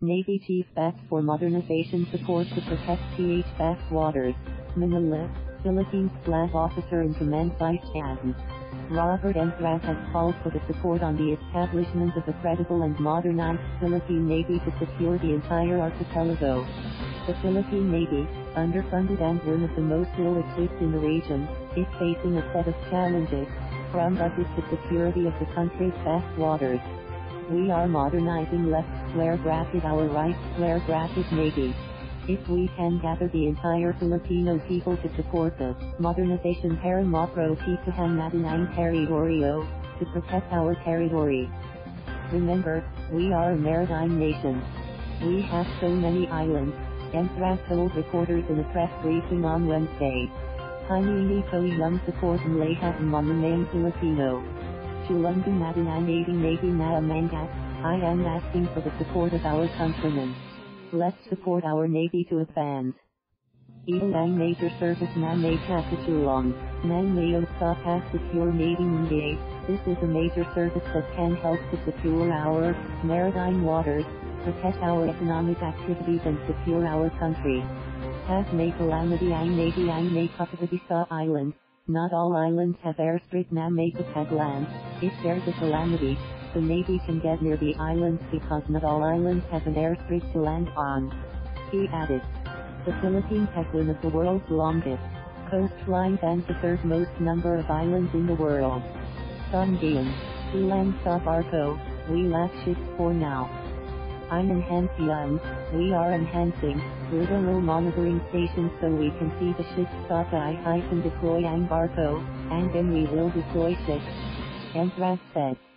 Navy Chief backs for modernization support to protect PH back waters. Manila, Philippines Flag Officer in Command Vice Admiral. Robert Empedrad has called for the support on the establishment of a credible and modernized Philippine Navy to secure the entire archipelago. The Philippine Navy, underfunded and one of the most ill-equipped in the region, is facing a set of challenges, from budget to security of the country's vast waters. We are modernizing left square bracket our right square bracket Navy. If we can gather the entire Filipino people to support the modernization para maprotektahan natin ang to protect our territory. Remember, we are a maritime nation. We have so many islands, Empedrad told reporters in a press briefing on Wednesday. Hiningi ko yung support ng lahat ng mamamayang Filipino. Tulungan natin ang ating Navy I am asking for the support of our countrymen. Let's support our Navy to advance. Ilang major service na may kakatulong, ng mayo sa secure Navy Monday. This is a major service that can help to secure our maritime waters, protect our economic activities and secure our country. Has may calamity ang Navy ang may capacity sa island. Not all islands have airstrip na may kapag land. If there's a calamity, the Navy can get near the islands because not all islands have an airstrip to land on. He added. The Philippines has one of the world's longest coastlines and the third most number of islands in the world. Sondian, Ulan sa Barco, we lack ships for now. I'm enhancing, we are enhancing, littoral monitoring station so we can see the ships sa I hyphen deploy ang barco, and then we will deploy ships. Empedrad said.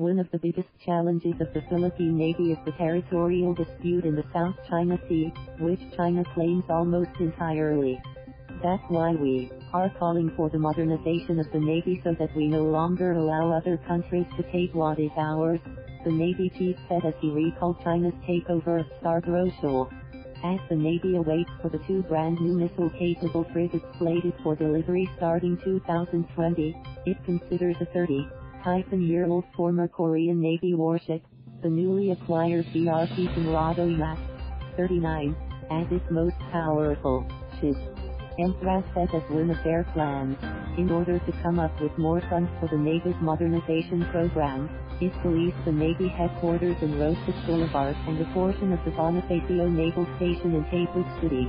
One of the biggest challenges of the Philippine Navy is the territorial dispute in the South China Sea, which China claims almost entirely. That's why we are calling for the modernization of the Navy so that we no longer allow other countries to take what is ours, the Navy chief said as he recalled China's takeover of Scarborough Shoal. As the Navy awaits for the two brand new missile-capable frigates slated for delivery starting 2020, it considers a 30 year-old former Korean Navy warship, the newly acquired BRP Conrado Yap 39, as its most powerful ship. Empedrad said as one of their plans, in order to come up with more funds for the Navy's modernization program, is to the Navy headquarters in Roxas Boulevard and a portion of the Bonifacio Naval Station in Taguig City.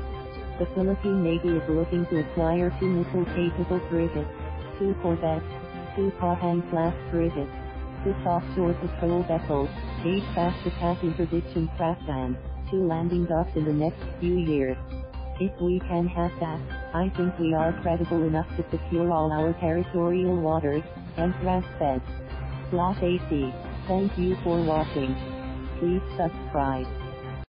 The Philippine Navy is looking to acquire two missile-capable frigates, two corvettes, two Pohang-class frigates, six offshore patrol vessels, eight fast-attack interdiction craft and two landing docks in the next few years. If we can have that, I think we are credible enough to secure all our territorial waters, Empedrad said. Slash AC. Thank you for watching. Please subscribe.